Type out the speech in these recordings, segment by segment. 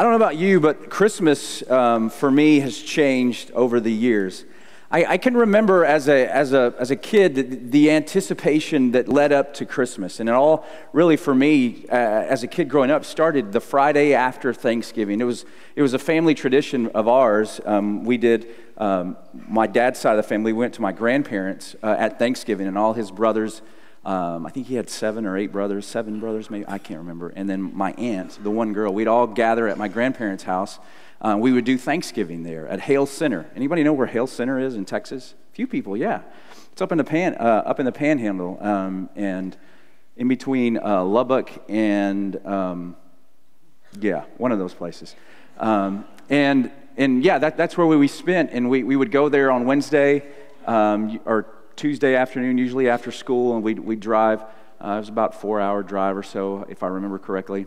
I don't know about you, but Christmas um, for me has changed over the years. I, I, can remember as a, as a, as a kid the, the, anticipation that led up to Christmas. And it all really, for me, uh, as a kid growing up, started the Friday after Thanksgiving. It was, it was a family tradition of ours. Um, we did, um, my dad's side of the family went to my grandparents uh, at Thanksgiving, and all his brothers um, I think he had seven or eight brothers, seven brothers, maybe, I can't remember. And then my aunt, the one girl, we'd all gather at my grandparents' house. Uh, we would do Thanksgiving there at Hale Center. Anybody know where Hale Center is in Texas? A few people, yeah. It's up in the, pan, uh, up in the panhandle um, and in between uh, Lubbock and, um, yeah, one of those places. Um, and, and yeah, that, that's where we spent. And we, we would go there on Wednesday um, or Tuesday afternoon, usually after school, and we'd, we'd drive. Uh, it was about four hour drive or so, if I remember correctly.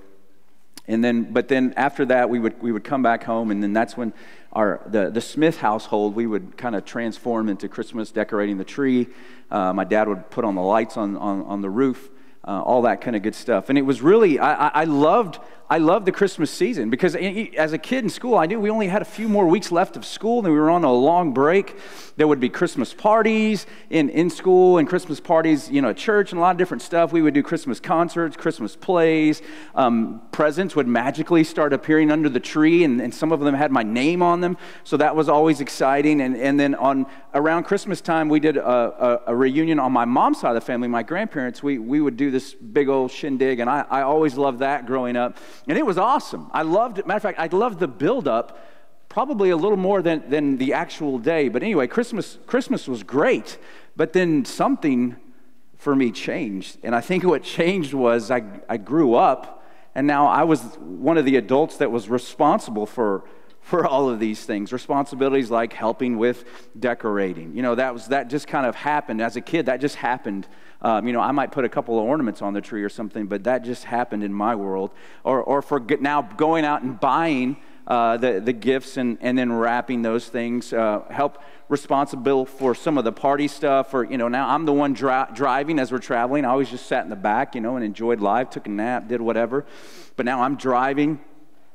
And then, but then after that, we would, we would come back home, and then that's when our, the, the Smith household, we would kind of transform into Christmas, decorating the tree. Uh, my dad would put on the lights on, on, on the roof, uh, all that kind of good stuff. And it was really, I, I, loved, I love the Christmas season because as a kid in school, I knew we only had a few more weeks left of school and we were on a long break. There would be Christmas parties in, in school and Christmas parties, you know, at church and a lot of different stuff. We would do Christmas concerts, Christmas plays. Um, presents would magically start appearing under the tree and, and some of them had my name on them. So that was always exciting. And, and then on around Christmas time, we did a, a, a reunion on my mom's side of the family, my grandparents. We, we would do this big old shindig and I, I always loved that growing up. And it was awesome. I loved it. Matter of fact, I loved the buildup probably a little more than, than the actual day. But anyway, Christmas, Christmas was great. But then something for me changed. And I think what changed was I, I grew up, and now I was one of the adults that was responsible for, for all of these things. Responsibilities like helping with decorating. You know, that, was, that just kind of happened. As a kid, that just happened. Um, you know, I might put a couple of ornaments on the tree or something, but that just happened in my world. Or, or for now going out and buying uh, the, the gifts and, and then wrapping those things. Uh, help responsible for some of the party stuff. Or, you know, now I'm the one dri- driving as we're traveling. I always just sat in the back, you know, and enjoyed life, took a nap, did whatever. But now I'm driving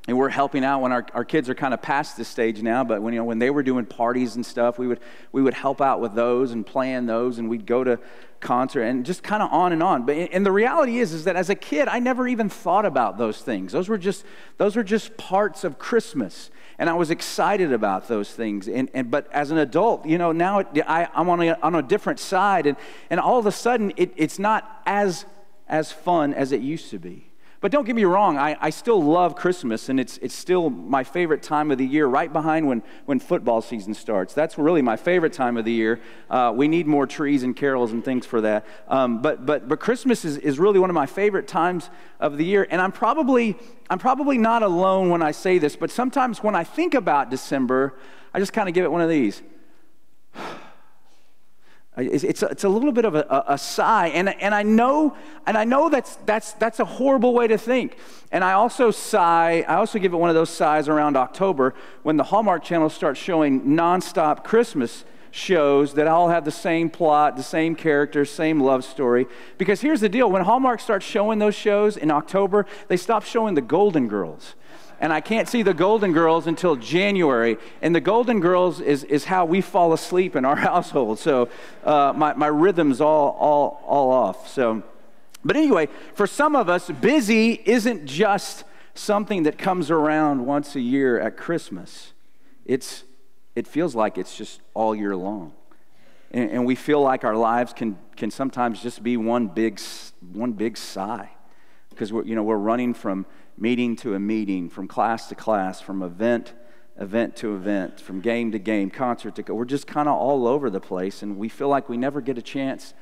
and we're helping out when our, our kids are kind of past this stage now but when, you know, when they were doing parties and stuff we would, we would help out with those and plan those and we'd go to concert and just kind of on and on. But and the reality is is that as a kid i never even thought about those things. Those were just those were just parts of christmas and i was excited about those things. And, and but as an adult you know now it, I, i'm on a, on a different side and, and all of a sudden it, it's not as as fun as it used to be but don't get me wrong, I, I still love Christmas, and it's, it's still my favorite time of the year, right behind when, when football season starts. That's really my favorite time of the year. Uh, we need more trees and carols and things for that. Um, but, but, but Christmas is, is really one of my favorite times of the year, and I'm probably, I'm probably not alone when I say this, but sometimes when I think about December, I just kind of give it one of these. It's, a, it's a little bit of a, a, sigh, and, and I know, and I know that's, that's, that's a horrible way to think. And I also sigh, I also give it one of those sighs around October when the Hallmark Channel starts showing nonstop Christmas shows that all have the same plot, the same characters, same love story. Because here's the deal when Hallmark starts showing those shows in October, they stop showing the Golden Girls and I can't see the Golden Girls until January. And the Golden Girls is, is how we fall asleep in our household. So uh, my, my rhythm's all, all, all off. So, but anyway, for some of us, busy isn't just something that comes around once a year at Christmas. It's, it feels like it's just all year long. And, and we feel like our lives can, can sometimes just be one big, one big sigh because we're, you know, we're running from meeting to a meeting, from class to class, from event event to event, from game to game, concert to we're just kind of all over the place, and we feel like we never get a chance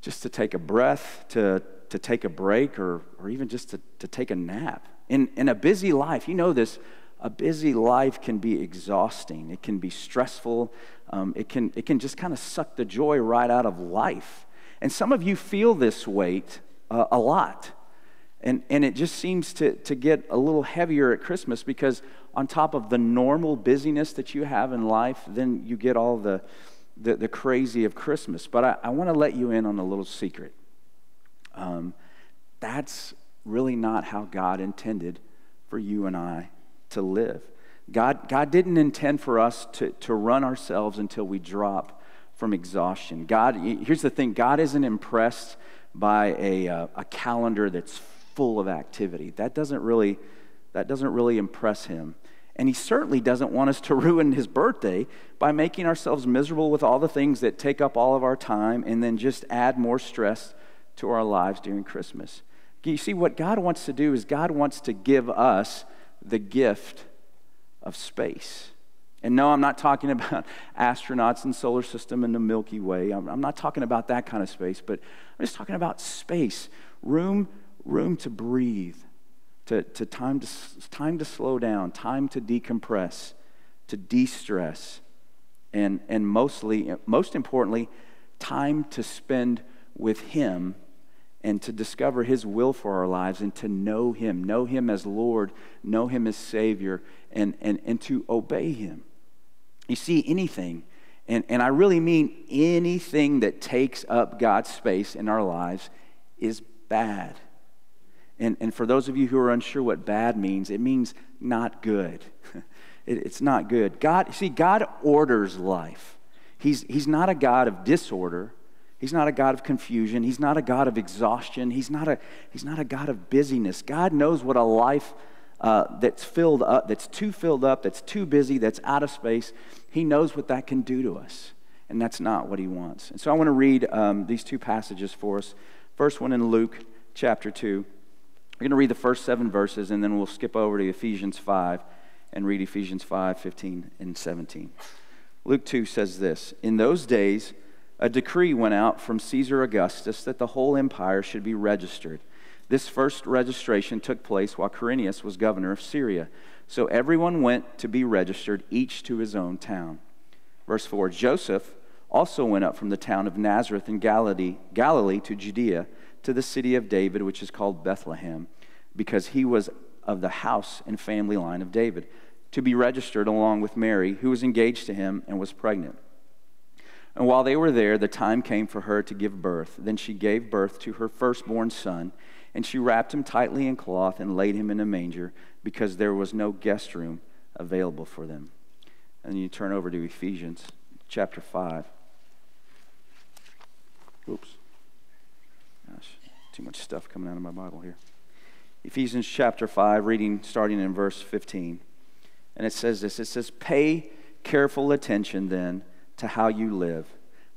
just to take a breath, to to take a break, or or even just to, to take a nap. In in a busy life, you know this. A busy life can be exhausting. It can be stressful. Um, it can it can just kind of suck the joy right out of life. And some of you feel this weight uh, a lot. And, and it just seems to, to get a little heavier at Christmas because, on top of the normal busyness that you have in life, then you get all the, the, the crazy of Christmas. But I, I want to let you in on a little secret. Um, that's really not how God intended for you and I to live. God, God didn't intend for us to, to run ourselves until we drop from exhaustion. God, here's the thing God isn't impressed by a, uh, a calendar that's full of activity. That doesn't really, that doesn't really impress him. And he certainly doesn't want us to ruin his birthday by making ourselves miserable with all the things that take up all of our time and then just add more stress to our lives during Christmas. You see, what God wants to do is God wants to give us the gift of space. And no, I'm not talking about astronauts and solar system and the Milky Way. I'm, I'm, not talking about that kind of space, but I'm just talking about space, room, room to breathe, to, to time to time to slow down, time to decompress, to de-stress, and, and mostly, most importantly, time to spend with Him and to discover His will for our lives and to know Him, know Him as Lord, know Him as Savior, and, and, and to obey Him. You see, anything, and, and I really mean anything that takes up God's space in our lives is bad. And, and for those of you who are unsure what bad means, it means not good. it, it's not good. God, see, God orders life. He's, he's not a God of disorder. He's not a God of confusion. He's not a God of exhaustion. He's not a, he's not a God of busyness. God knows what a life uh, that's filled up, that's too filled up, that's too busy, that's out of space, He knows what that can do to us. And that's not what He wants. And so I want to read um, these two passages for us. First one in Luke chapter 2. We're going to read the first seven verses, and then we'll skip over to Ephesians 5 and read Ephesians 5 15 and 17. Luke 2 says this In those days, a decree went out from Caesar Augustus that the whole empire should be registered. This first registration took place while Quirinius was governor of Syria. So everyone went to be registered, each to his own town. Verse 4 Joseph also went up from the town of Nazareth in Galilee, Galilee to Judea, to the city of David, which is called Bethlehem, because he was of the house and family line of David, to be registered along with Mary, who was engaged to him and was pregnant. And while they were there, the time came for her to give birth. Then she gave birth to her firstborn son, and she wrapped him tightly in cloth and laid him in a manger because there was no guest room available for them. And you turn over to Ephesians chapter 5. Oops. Too much stuff coming out of my Bible here. Ephesians chapter 5, reading starting in verse 15. And it says this it says, Pay careful attention then to how you live,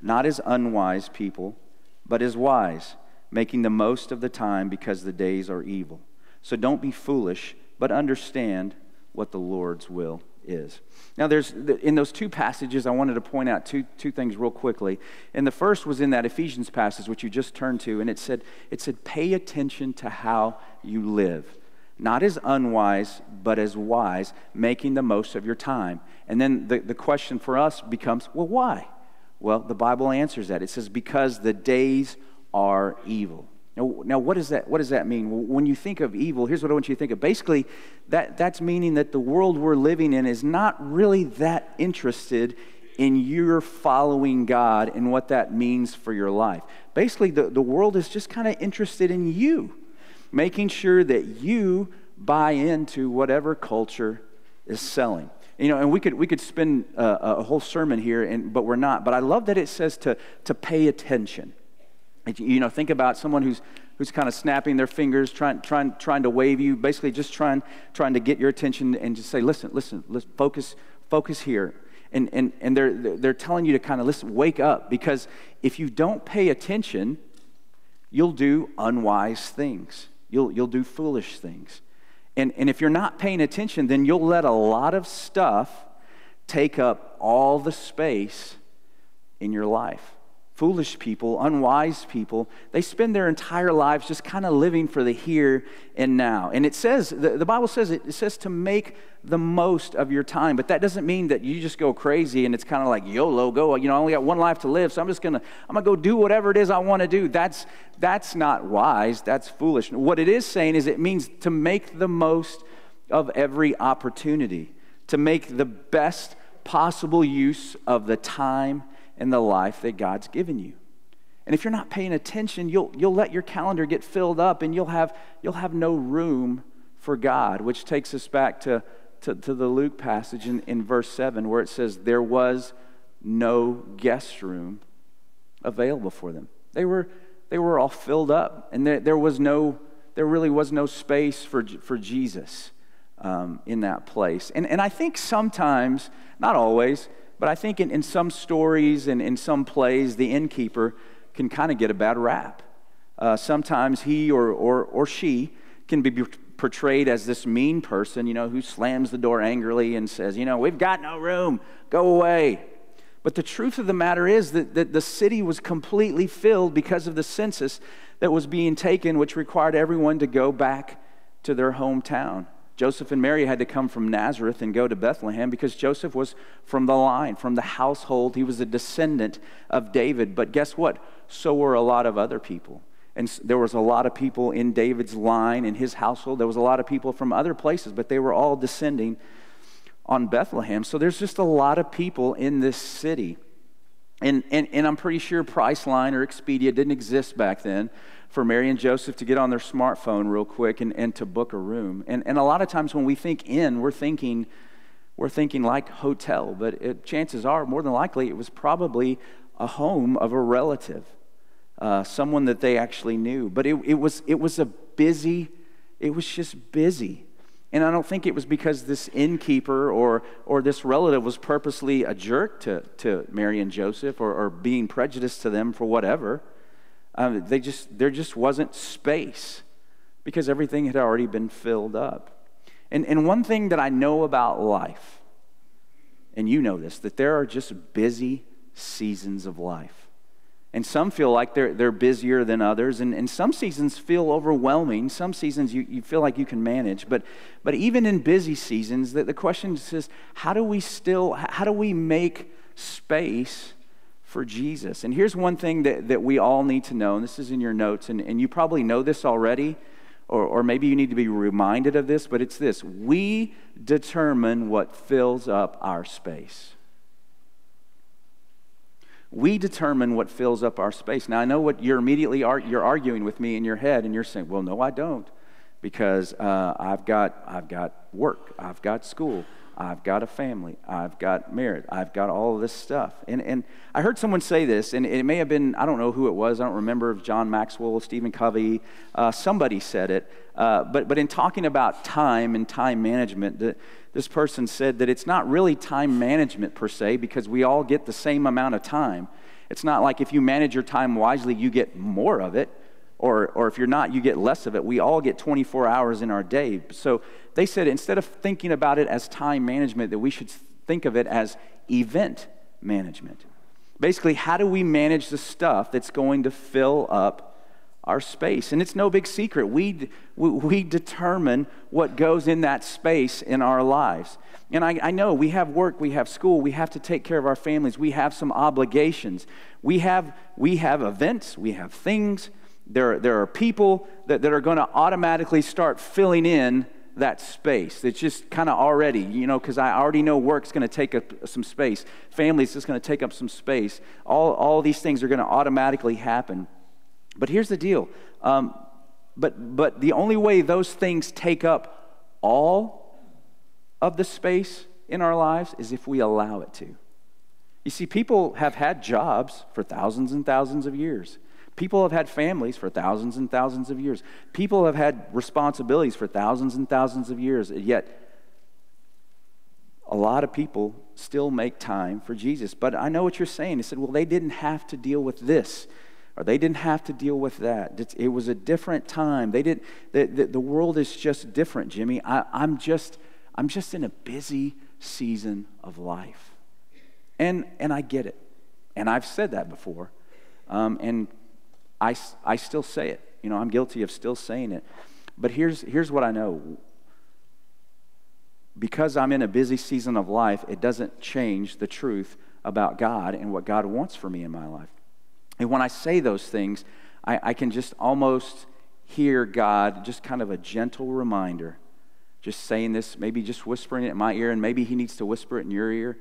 not as unwise people, but as wise, making the most of the time because the days are evil. So don't be foolish, but understand what the Lord's will is. Now, there's in those two passages, I wanted to point out two, two things real quickly. And the first was in that Ephesians passage, which you just turned to, and it said, it said, pay attention to how you live not as unwise, but as wise, making the most of your time. And then the, the question for us becomes well, why? Well, the Bible answers that. It says, because the days are evil. Now, now what, does that, what does that mean? When you think of evil, here's what I want you to think of. Basically, that, that's meaning that the world we're living in is not really that interested in your following God and what that means for your life. Basically, the, the world is just kind of interested in you making sure that you buy into whatever culture is selling. You know, and we could, we could spend a, a whole sermon here, and, but we're not. But I love that it says to, to pay attention. You know, think about someone who's, who's kind of snapping their fingers, trying, trying, trying to wave you, basically just trying, trying to get your attention and just say, listen, listen, let's focus, focus here. And, and, and they're, they're telling you to kind of listen, wake up, because if you don't pay attention, you'll do unwise things. You'll, you'll do foolish things. And, and if you're not paying attention, then you'll let a lot of stuff take up all the space in your life foolish people, unwise people, they spend their entire lives just kind of living for the here and now. And it says, the, the Bible says it, it, says to make the most of your time, but that doesn't mean that you just go crazy and it's kind of like YOLO, go, you know, I only got one life to live, so I'm just gonna, I'm gonna go do whatever it is I wanna do. That's, that's not wise, that's foolish. What it is saying is it means to make the most of every opportunity, to make the best possible use of the time in the life that God's given you. And if you're not paying attention, you'll, you'll let your calendar get filled up and you'll have, you'll have no room for God, which takes us back to to, to the Luke passage in, in verse 7 where it says, There was no guest room available for them. They were, they were all filled up, and there, there was no, there really was no space for, for Jesus um, in that place. And, and I think sometimes, not always, but I think in, in some stories and in some plays, the innkeeper can kind of get a bad rap. Uh, sometimes he or, or, or she can be portrayed as this mean person, you know, who slams the door angrily and says, you know, we've got no room, go away. But the truth of the matter is that, that the city was completely filled because of the census that was being taken, which required everyone to go back to their hometown. Joseph and Mary had to come from Nazareth and go to Bethlehem because Joseph was from the line, from the household. He was a descendant of David. But guess what? So were a lot of other people. And there was a lot of people in David's line, in his household. There was a lot of people from other places, but they were all descending on Bethlehem. So there's just a lot of people in this city. And, and, and I'm pretty sure Priceline or Expedia didn't exist back then for Mary and Joseph to get on their smartphone real quick and, and to book a room. And, and a lot of times when we think inn, we're thinking, we're thinking like hotel, but it, chances are, more than likely, it was probably a home of a relative, uh, someone that they actually knew. But it, it, was, it was a busy, it was just busy. And I don't think it was because this innkeeper or, or this relative was purposely a jerk to, to Mary and Joseph or, or being prejudiced to them for whatever. Um, they just, there just wasn't space because everything had already been filled up. And, and one thing that I know about life, and you know this, that there are just busy seasons of life. And some feel like they're, they're busier than others, and, and some seasons feel overwhelming. Some seasons you, you feel like you can manage. But, but even in busy seasons, the, the question is how do we still, how do we make space for Jesus. And here's one thing that, that we all need to know, and this is in your notes, and, and you probably know this already, or, or maybe you need to be reminded of this, but it's this we determine what fills up our space. We determine what fills up our space. Now, I know what you're immediately ar- you're arguing with me in your head, and you're saying, well, no, I don't, because uh, I've, got, I've got work, I've got school, I've got a family. I've got married. I've got all this stuff. And, and I heard someone say this, and it may have been, I don't know who it was. I don't remember if John Maxwell, Stephen Covey, uh, somebody said it. Uh, but, but in talking about time and time management, the, this person said that it's not really time management per se because we all get the same amount of time. It's not like if you manage your time wisely, you get more of it or, or if you're not, you get less of it. We all get 24 hours in our day. So they said instead of thinking about it as time management, that we should think of it as event management. Basically, how do we manage the stuff that's going to fill up our space? And it's no big secret. We, we, we determine what goes in that space in our lives. And I, I know we have work, we have school, we have to take care of our families, we have some obligations, we have, we have events, we have things there, there are people that, that are going to automatically start filling in that space. It's just kind of already, you know, because I already know work's going to take up some space. Family's just going to take up some space. All, all these things are going to automatically happen. But here's the deal. Um, but, but the only way those things take up all of the space in our lives is if we allow it to. You see, people have had jobs for thousands and thousands of years. People have had families for thousands and thousands of years. People have had responsibilities for thousands and thousands of years. Yet, a lot of people still make time for Jesus. But I know what you're saying. He said, well, they didn't have to deal with this, or they didn't have to deal with that. It was a different time. They did, the, the, the world is just different, Jimmy. I, I'm, just, I'm just in a busy season of life. And, and I get it. And I've said that before. Um, and I, I still say it. You know, I'm guilty of still saying it. But here's, here's what I know because I'm in a busy season of life, it doesn't change the truth about God and what God wants for me in my life. And when I say those things, I, I can just almost hear God, just kind of a gentle reminder, just saying this, maybe just whispering it in my ear, and maybe He needs to whisper it in your ear,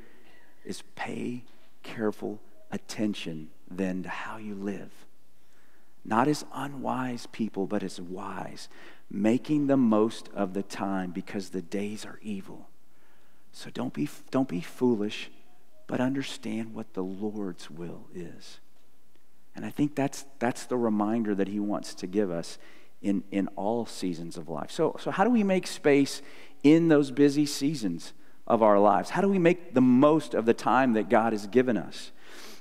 is pay careful attention then to how you live not as unwise people, but as wise, making the most of the time because the days are evil. So don't be, don't be foolish, but understand what the Lord's will is. And I think that's, that's the reminder that He wants to give us in, in all seasons of life. So, so, how do we make space in those busy seasons of our lives? How do we make the most of the time that God has given us?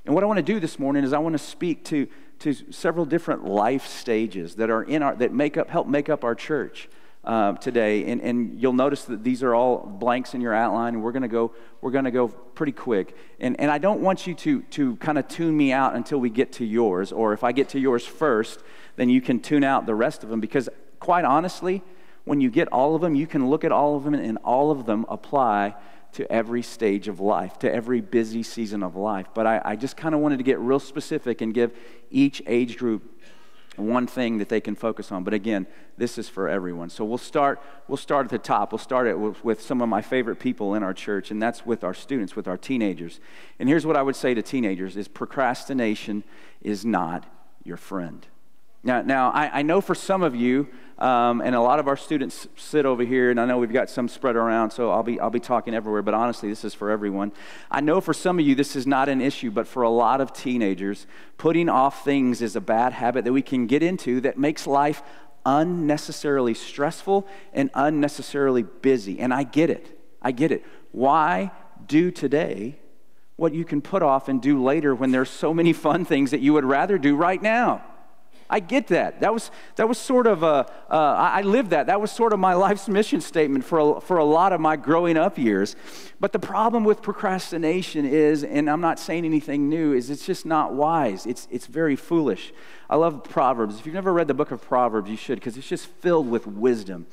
And what I want to do this morning is I want to speak to, to several different life stages that are in our that make up help make up our church uh, today. And, and you'll notice that these are all blanks in your outline, and we're going to go we're going to go pretty quick. And, and I don't want you to to kind of tune me out until we get to yours, or if I get to yours first, then you can tune out the rest of them because quite honestly, when you get all of them, you can look at all of them, and all of them apply to every stage of life, to every busy season of life. But I, I just kind of wanted to get real specific and give each age group one thing that they can focus on. But again, this is for everyone. So we'll start, we'll start at the top. We'll start it with, with some of my favorite people in our church, and that's with our students, with our teenagers. And here's what I would say to teenagers is procrastination is not your friend. Now, now I, I know for some of you, um, and a lot of our students sit over here, and I know we've got some spread around, so I'll be, I'll be talking everywhere, but honestly, this is for everyone. I know for some of you, this is not an issue, but for a lot of teenagers, putting off things is a bad habit that we can get into that makes life unnecessarily stressful and unnecessarily busy. And I get it. I get it. Why do today what you can put off and do later when there's so many fun things that you would rather do right now? I get that. That was, that was sort of a, uh, I lived that. That was sort of my life's mission statement for a, for a lot of my growing up years. But the problem with procrastination is, and I'm not saying anything new, is it's just not wise. It's, it's very foolish. I love Proverbs. If you've never read the book of Proverbs, you should, because it's just filled with wisdom.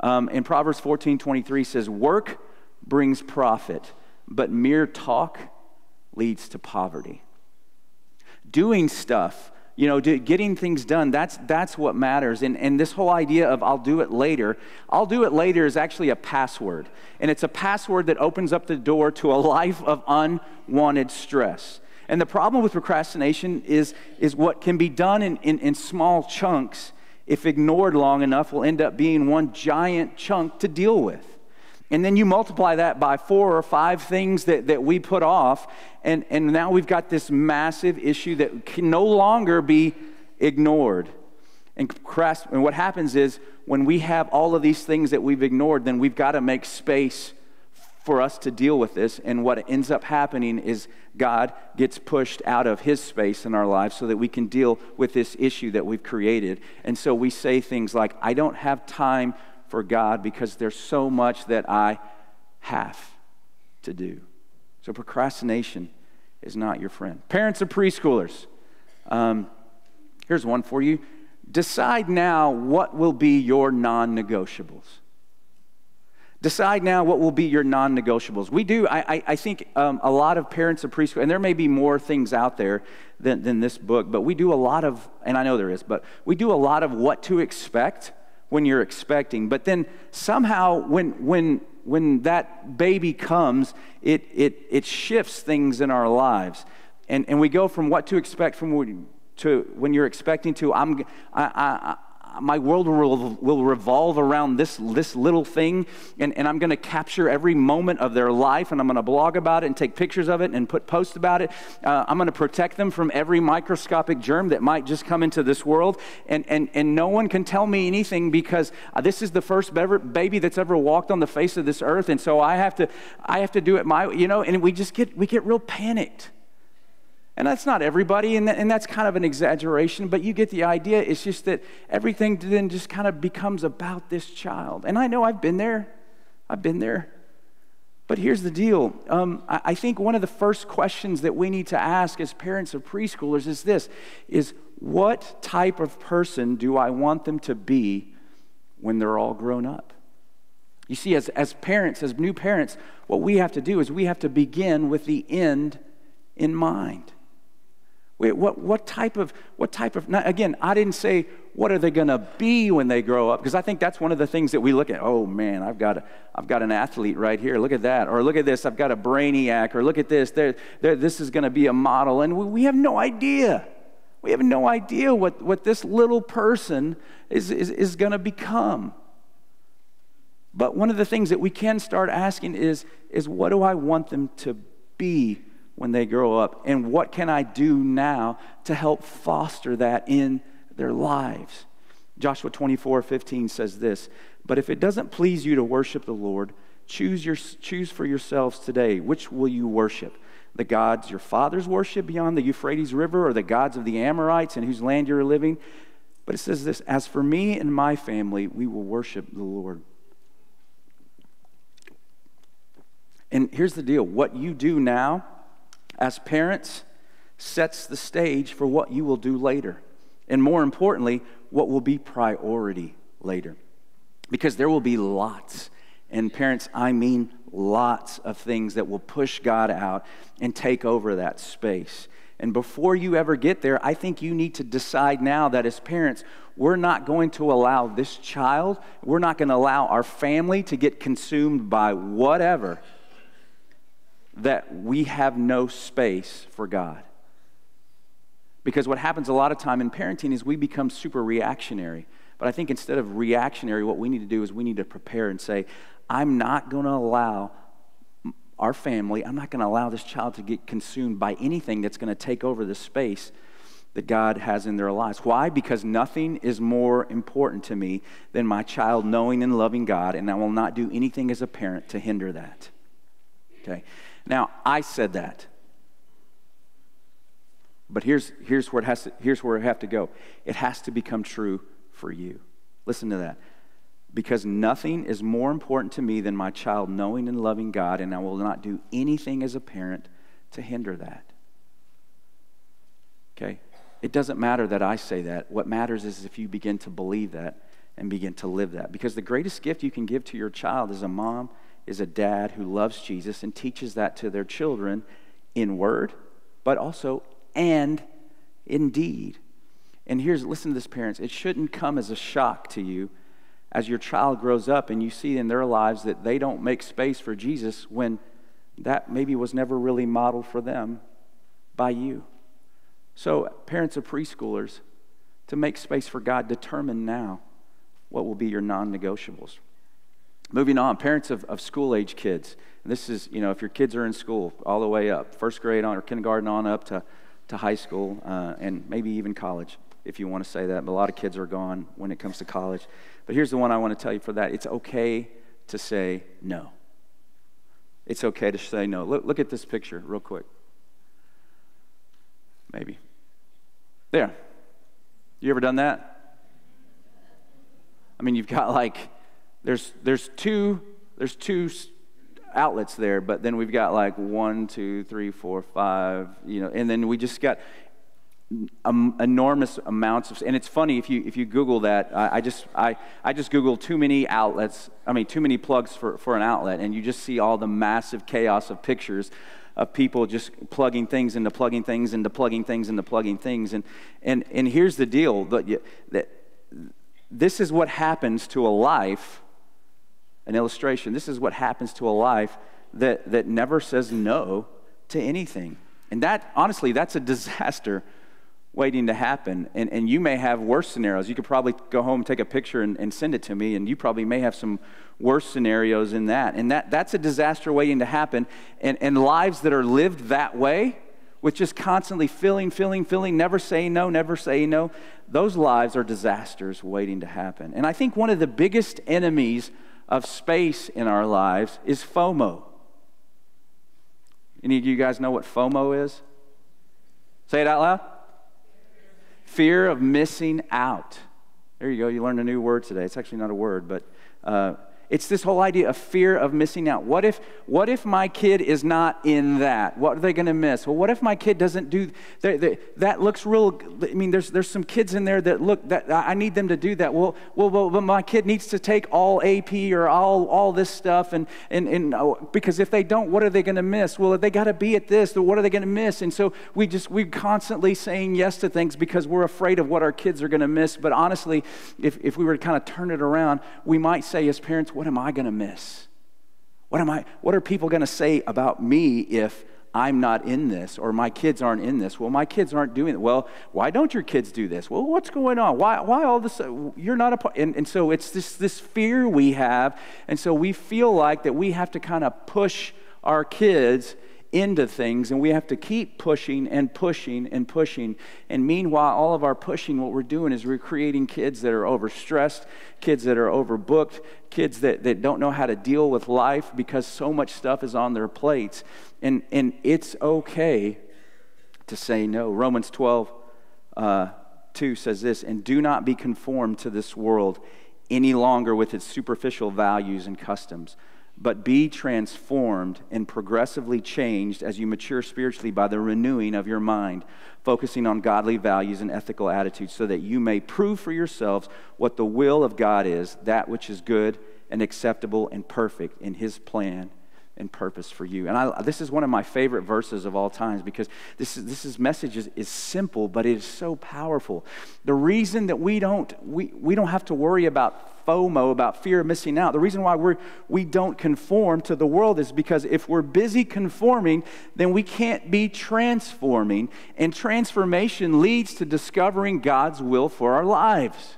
Um, Proverbs 14 23 says, Work brings profit, but mere talk leads to poverty. Doing stuff you know, getting things done, that's, that's what matters. And, and this whole idea of I'll do it later, I'll do it later is actually a password. And it's a password that opens up the door to a life of unwanted stress. And the problem with procrastination is, is what can be done in, in, in small chunks, if ignored long enough, will end up being one giant chunk to deal with. And then you multiply that by four or five things that, that we put off, and, and now we've got this massive issue that can no longer be ignored. And, and what happens is when we have all of these things that we've ignored, then we've got to make space for us to deal with this. And what ends up happening is God gets pushed out of his space in our lives so that we can deal with this issue that we've created. And so we say things like, I don't have time for God because there's so much that I have to do. So procrastination is not your friend. Parents of preschoolers, um, here's one for you. Decide now what will be your non negotiables. Decide now what will be your non negotiables. We do, I, I, I think um, a lot of parents of preschool, and there may be more things out there than, than this book, but we do a lot of, and I know there is, but we do a lot of what to expect when you're expecting. But then somehow, when, when, when that baby comes, it, it, it shifts things in our lives. And, and we go from what to expect from to when you're expecting to, I'm, I, I, my world will, will revolve around this, this little thing, and, and I'm going to capture every moment of their life, and I'm going to blog about it and take pictures of it and put posts about it. Uh, I'm going to protect them from every microscopic germ that might just come into this world, and, and, and no one can tell me anything because uh, this is the first baby that's ever walked on the face of this earth, and so I have to, I have to do it my, way, you know, and we just get, we get real panicked. And that's not everybody, and, and that's kind of an exaggeration, but you get the idea. It's just that everything then just kind of becomes about this child. And I know I've been there. I've been there. But here's the deal. Um, I, I think one of the first questions that we need to ask as parents of preschoolers is this is what type of person do I want them to be when they're all grown up? You see, as, as parents, as new parents, what we have to do is we have to begin with the end in mind. Wait, what, what type of, what type of, now, again, I didn't say what are they going to be when they grow up, because I think that's one of the things that we look at. Oh man, I've got, a, I've got an athlete right here. Look at that. Or look at this, I've got a brainiac. Or look at this, this is going to be a model. And we, we have no idea. We have no idea what, what this little person is, is, is going to become. But one of the things that we can start asking is, is what do I want them to be when they grow up? And what can I do now to help foster that in their lives? Joshua 24, 15 says this But if it doesn't please you to worship the Lord, choose, your, choose for yourselves today which will you worship? The gods your fathers worship beyond the Euphrates River, or the gods of the Amorites in whose land you're living? But it says this As for me and my family, we will worship the Lord. And here's the deal what you do now as parents sets the stage for what you will do later. And more importantly, what will be priority later. Because there will be lots, and parents, I mean lots of things that will push God out and take over that space. And before you ever get there, I think you need to decide now that as parents, we're not going to allow this child, we're not going to allow our family to get consumed by whatever that we have no space for God. Because what happens a lot of time in parenting is we become super reactionary. But I think instead of reactionary, what we need to do is we need to prepare and say, I'm not going to allow our family, I'm not going to allow this child to get consumed by anything that's going to take over the space that God has in their lives. Why? Because nothing is more important to me than my child knowing and loving God, and I will not do anything as a parent to hinder that. Okay? Now, I said that. But here's, here's, where it has to, here's where it have to go. It has to become true for you. Listen to that. Because nothing is more important to me than my child knowing and loving God, and I will not do anything as a parent to hinder that. Okay? It doesn't matter that I say that. What matters is if you begin to believe that and begin to live that. Because the greatest gift you can give to your child as a mom is a dad who loves Jesus and teaches that to their children in word, but also and in deed. And here's listen to this, parents. It shouldn't come as a shock to you as your child grows up and you see in their lives that they don't make space for Jesus when that maybe was never really modeled for them by you. So, parents of preschoolers, to make space for God, determine now what will be your non negotiables. Moving on, parents of, of school age kids. And this is, you know, if your kids are in school all the way up, first grade on or kindergarten on up to, to high school uh, and maybe even college, if you want to say that. But a lot of kids are gone when it comes to college. But here's the one I want to tell you for that it's okay to say no. It's okay to say no. Look, look at this picture real quick. Maybe. There. You ever done that? I mean, you've got like there's, there's, two, there's two outlets there, but then we've got like one, two, three, four, five, you know, and then we just got um, enormous amounts of, and it's funny if you if you Google that. I, I, just I I just Google too many outlets. I mean, too many plugs for for an outlet, and you just see all the massive chaos of pictures of people just plugging things into plugging things into plugging things into plugging things, and and and here's the deal that that this is what happens to a life an illustration. This is what happens to a life that, that never says no to anything. And that, honestly, that's a disaster waiting to happen. And, and you may have worse scenarios. You could probably go home, take a picture, and, and send it to me, and you probably may have some worse scenarios in that. And that, that's a disaster waiting to happen. And, and lives that are lived that way, with just constantly filling, filling, filling, never saying no, never saying no, those lives are disasters waiting to happen. And I think one of the biggest enemies of space in our lives is FOMO. Any of you guys know what FOMO is? Say it out loud. Fear of missing out. There you go. You learned a new word today. It's actually not a word, but uh, it's this whole idea of fear of missing out. What if, what if my kid is not in that? What are they going to miss? Well, what if my kid doesn't do they, they, that? Looks real. I mean, there's there's some kids in there that look that I need them to do that. Well, well, well, but my kid needs to take all AP or all all this stuff, and and and oh, because if they don't, what are they going to miss? Well, they got to be at this. What are they going to miss? And so we just we're constantly saying yes to things because we're afraid of what our kids are going to miss. But honestly, if if we were to kind of turn it around, we might say as parents what am I going to miss? What am I what are people going to say about me if I'm not in this, or my kids aren't in this. Well, my kids aren't doing it. Well, why don't your kids do this? Well, what's going on? Why, why all this? You're not a part. And, and so it's this, this fear we have. And so we feel like that we have to kind of push our kids into things and we have to keep pushing and pushing and pushing. And meanwhile, all of our pushing, what we're doing is we're creating kids that are overstressed, kids that are overbooked, kids that, that don't know how to deal with life because so much stuff is on their plates. And, and it's okay to say no. Romans 12, uh, 2 says this, and do not be conformed to this world any longer with its superficial values and customs but be transformed and progressively changed as you mature spiritually by the renewing of your mind, focusing on godly values and ethical attitudes, so that you may prove for yourselves what the will of God is, that which is good and acceptable and perfect in His plan and purpose for you. And I, this is one of my favorite verses of all times because this, is, this is message is, is simple, but it is so powerful. The reason that we don't, we, we don't have to worry about FOMO, about fear of missing out, the reason why we're, we don't conform to the world is because if we're busy conforming, then we can't be transforming. And transformation leads to discovering God's will for our lives.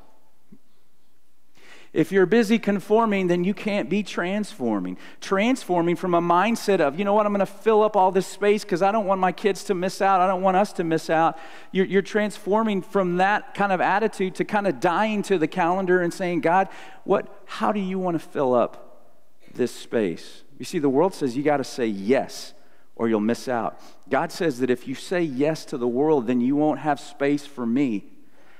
If you're busy conforming, then you can't be transforming. Transforming from a mindset of, you know what, I'm going to fill up all this space because I don't want my kids to miss out. I don't want us to miss out. You're, you're transforming from that kind of attitude to kind of dying to the calendar and saying, God, what, how do you want to fill up this space? You see, the world says you got to say yes or you'll miss out. God says that if you say yes to the world, then you won't have space for me.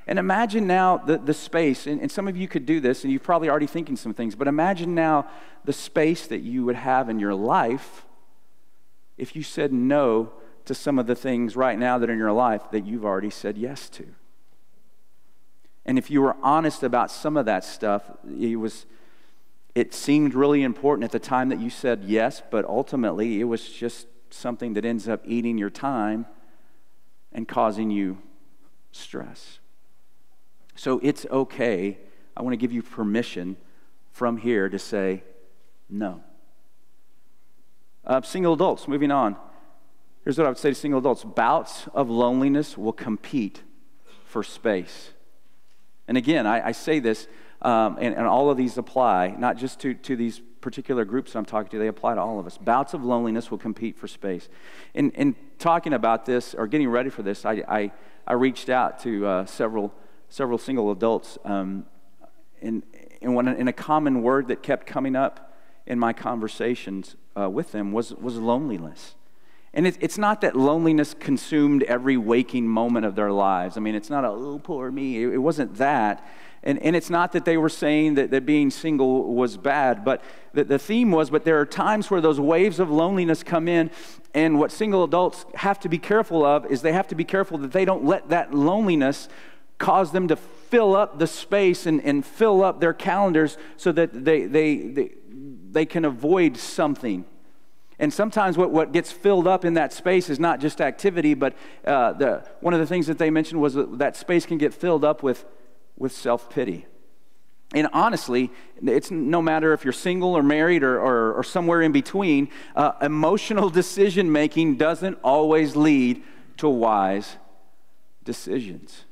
And imagine now the, the space, and, and some of you could do this, and you're probably already thinking some things, but imagine now the space that you would have in your life if you said no to some of the things right now that are in your life that you've already said yes to. And if you were honest about some of that stuff, it was it seemed really important at the time that you said yes, but ultimately it was just something that ends up eating your time and causing you stress. So it's okay. I want to give you permission from here to say no. Uh, single adults, moving on. Here's what I would say to single adults bouts of loneliness will compete for space. And again, I, I say this, um, and, and all of these apply, not just to, to these particular groups I'm talking to, they apply to all of us. Bouts of loneliness will compete for space. In, in talking about this or getting ready for this, I, I, I reached out to uh, several several single adults, um, and, and, one, and a common word that kept coming up in my conversations uh, with them was, was loneliness. And it, it's not that loneliness consumed every waking moment of their lives. I mean, it's not a, oh, poor me. It, it wasn't that. And, and it's not that they were saying that, that being single was bad, but the, the theme was, but there are times where those waves of loneliness come in, and what single adults have to be careful of is they have to be careful that they don't let that loneliness cause them to fill up the space and, and fill up their calendars so that they, they, they, they can avoid something. And sometimes what, what gets filled up in that space is not just activity, but uh, the, one of the things that they mentioned was that, that space can get filled up with, with self pity. And honestly, it's no matter if you're single or married or, or, or somewhere in between, uh, emotional decision making doesn't always lead to wise decisions.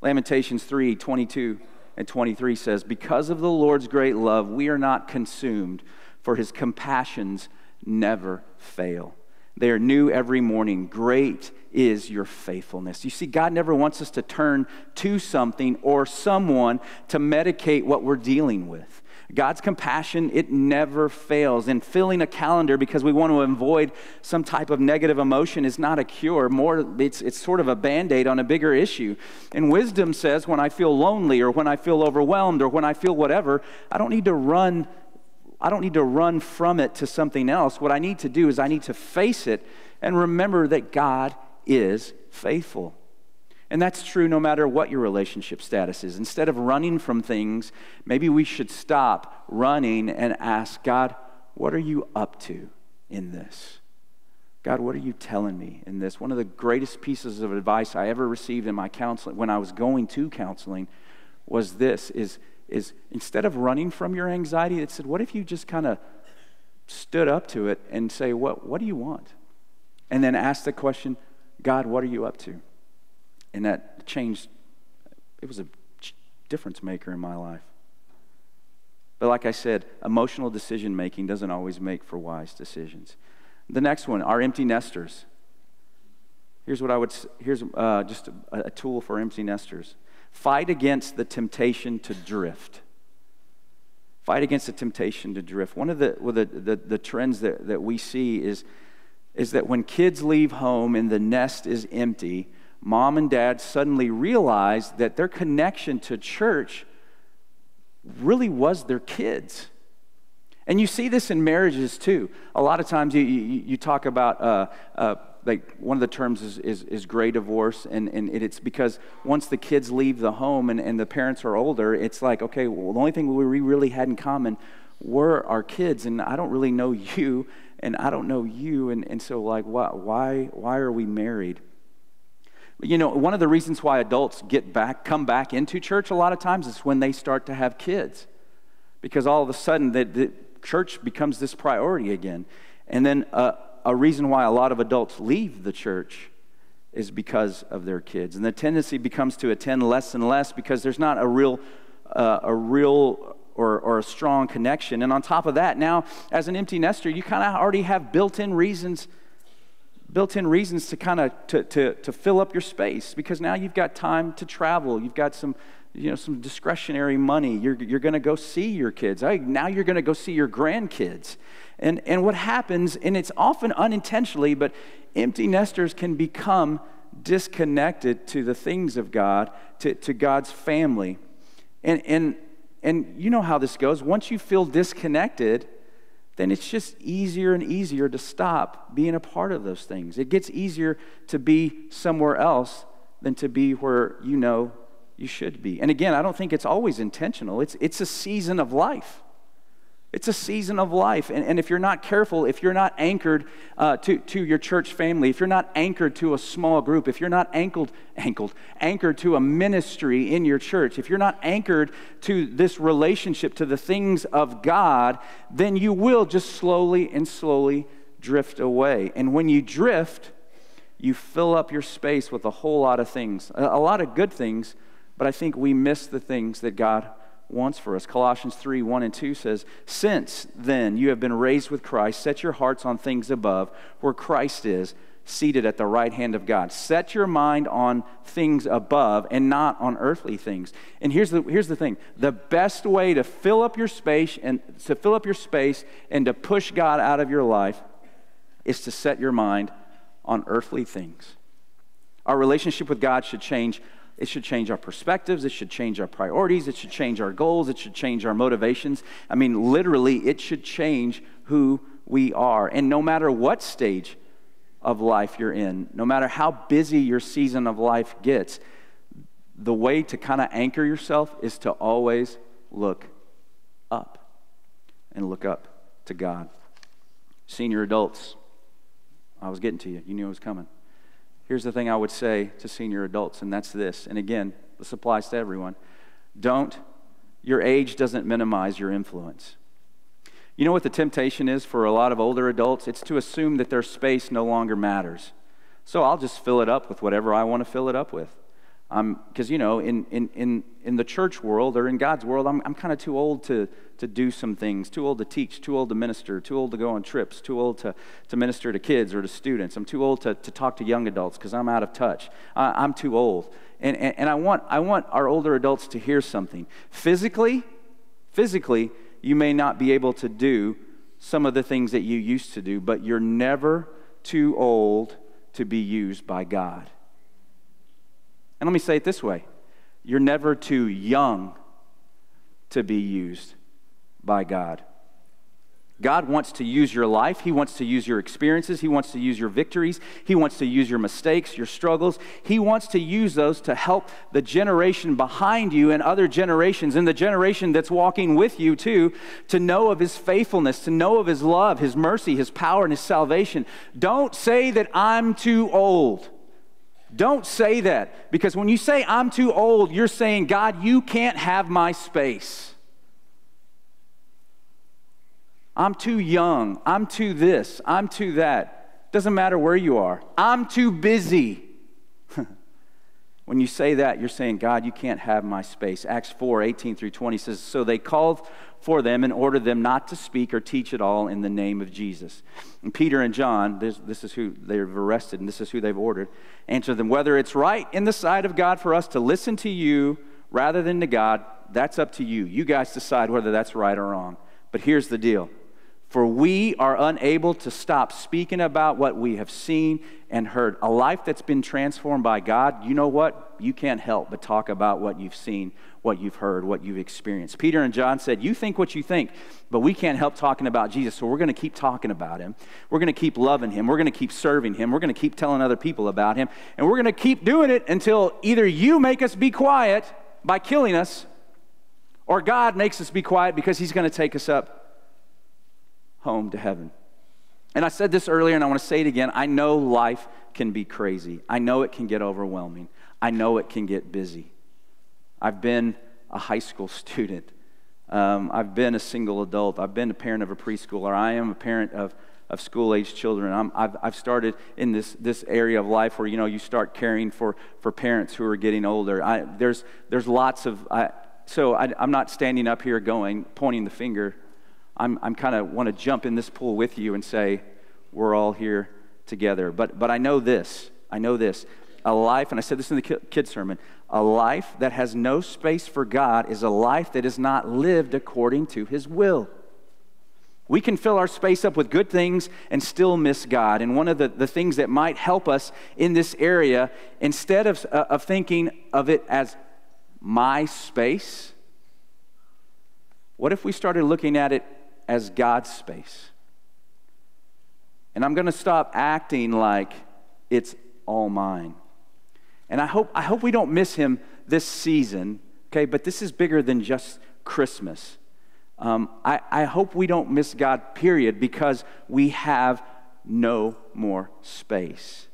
Lamentations 3 22 and 23 says, Because of the Lord's great love, we are not consumed, for his compassions never fail. They are new every morning. Great is your faithfulness. You see, God never wants us to turn to something or someone to medicate what we're dealing with. God's compassion, it never fails. And filling a calendar because we want to avoid some type of negative emotion is not a cure. More, it's, it's sort of a band aid on a bigger issue. And wisdom says when I feel lonely or when I feel overwhelmed or when I feel whatever, I don't need to run. I don't need to run from it to something else. What I need to do is I need to face it and remember that God is faithful. And that's true no matter what your relationship status is. Instead of running from things, maybe we should stop running and ask God, what are you up to in this? God, what are you telling me in this? One of the greatest pieces of advice I ever received in my counseling when I was going to counseling was this is, is instead of running from your anxiety, it said, what if you just kind of stood up to it and say, what, what do you want? and then ask the question, God, what are you up to? And that changed, it was a difference maker in my life. But like I said, emotional decision making doesn't always make for wise decisions. The next one, our empty nesters. Here's what I would, here's uh, just a, a tool for empty nesters. Fight against the temptation to drift. Fight against the temptation to drift. One of the, well, the, the, the trends that, that we see is, is that when kids leave home and the nest is empty, mom and dad suddenly realized that their connection to church really was their kids. And you see this in marriages too. A lot of times you, you, you talk about, uh, uh, like, one of the terms is, is, is gray divorce, and, and it's because once the kids leave the home and, and the parents are older, it's like, okay, well, the only thing we really had in common were our kids, and I don't really know you, and I don't know you, and, and so, like, why, why, why are we married? You know, one of the reasons why adults get back, come back into church a lot of times is when they start to have kids. Because all of a sudden, the, the church becomes this priority again. And then uh, a reason why a lot of adults leave the church is because of their kids. And the tendency becomes to attend less and less because there's not a real, uh, a real or, or a strong connection. And on top of that, now as an empty nester, you kind of already have built in reasons built-in reasons to kind of to, to, to fill up your space because now you've got time to travel you've got some you know some discretionary money you're, you're going to go see your kids now you're going to go see your grandkids. And, and what happens and it's often unintentionally but empty nesters can become disconnected to the things of god to, to god's family. And, and, and you know how this goes. Once you feel disconnected then it's just easier and easier to stop being a part of those things. It gets easier to be somewhere else than to be where you know you should be. And again, I don't think it's always intentional, it's, it's a season of life. It's a season of life. And, and if you're not careful, if you're not anchored uh, to, to your church family, if you're not anchored to a small group, if you're not anchored, anchored, anchored to a ministry in your church, if you're not anchored to this relationship, to the things of God, then you will just slowly and slowly drift away. And when you drift, you fill up your space with a whole lot of things, a, a lot of good things, but I think we miss the things that God wants for us. Colossians 3 1 and 2 says, Since then you have been raised with Christ, set your hearts on things above, where Christ is, seated at the right hand of God. Set your mind on things above and not on earthly things. And here's the, here's the thing the best way to fill up your space and to fill up your space and to push God out of your life is to set your mind on earthly things. Our relationship with God should change it should change our perspectives. It should change our priorities. It should change our goals. It should change our motivations. I mean, literally, it should change who we are. And no matter what stage of life you're in, no matter how busy your season of life gets, the way to kind of anchor yourself is to always look up and look up to God. Senior adults, I was getting to you. You knew I was coming. Here's the thing I would say to senior adults, and that's this. And again, this applies to everyone. Don't, your age doesn't minimize your influence. You know what the temptation is for a lot of older adults? It's to assume that their space no longer matters. So I'll just fill it up with whatever I want to fill it up with. Um, because, you know, in, in, in, in the church world or in God's world, I'm, I'm kind of too old to, to do some things, too old to teach, too old to minister, too old to go on trips, too old to, to minister to kids or to students. I'm too old to, to talk to young adults because I'm out of touch. I, am too old. And, and, and I, want, I want our older adults to hear something. Physically, physically, you may not be able to do some of the things that you used to do, but you're never too old to be used by God. And let me say it this way you're never too young to be used by God. God wants to use your life. He wants to use your experiences. He wants to use your victories. He wants to use your mistakes, your struggles. He wants to use those to help the generation behind you and other generations, and the generation that's walking with you too, to know of His faithfulness, to know of His love, His mercy, His power, and His salvation. Don't say that I'm too old. Don't say that because when you say I'm too old, you're saying, God, you can't have my space. I'm too young. I'm too this. I'm too that. Doesn't matter where you are. I'm too busy. When you say that, you're saying, God, you can't have my space. Acts 4 18 through 20 says, So they called for them and ordered them not to speak or teach at all in the name of Jesus. And Peter and John, this, this is who they've arrested and this is who they've ordered, answered them, Whether it's right in the sight of God for us to listen to you rather than to God, that's up to you. You guys decide whether that's right or wrong. But here's the deal for we are unable to stop speaking about what we have seen and heard. A life that's been transformed by God, you know what? You can't help but talk about what you've seen, what you've heard, what you've experienced. Peter and John said, You think what you think, but we can't help talking about Jesus, so we're going to keep talking about him. We're going to keep loving him. We're going to keep serving him. We're going to keep telling other people about him. And we're going to keep doing it until either you make us be quiet by killing us, or God makes us be quiet because he's going to take us up home to heaven. And I said this earlier, and I want to say it again. I know life can be crazy. I know it can get overwhelming. I know it can get busy. I've been a high school student. Um, I've been a single adult. I've been a parent of a preschooler. I am a parent of, of school age children. i have I've started in this, this area of life where, you know, you start caring for, for parents who are getting older. I, there's, there's lots of, I, so I, I'm not standing up here going, pointing the finger I'm, I'm kind of want to jump in this pool with you and say, we're all here together. But, but I know this. I know this. A life, and I said this in the kids' sermon, a life that has no space for God is a life that is not lived according to His will. We can fill our space up with good things and still miss God. And one of the, the things that might help us in this area, instead of, uh, of thinking of it as my space, what if we started looking at it as God's space. And I'm going to stop acting like it's all mine. And I hope, I hope we don't miss him this season, okay? But this is bigger than just Christmas. Um, I, I hope we don't miss God, period, because we have no more space.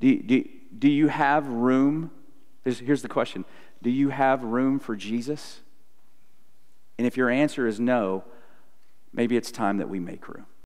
Do, do, do you have room? Here's, here's the question Do you have room for Jesus? And if your answer is no, maybe it's time that we make room.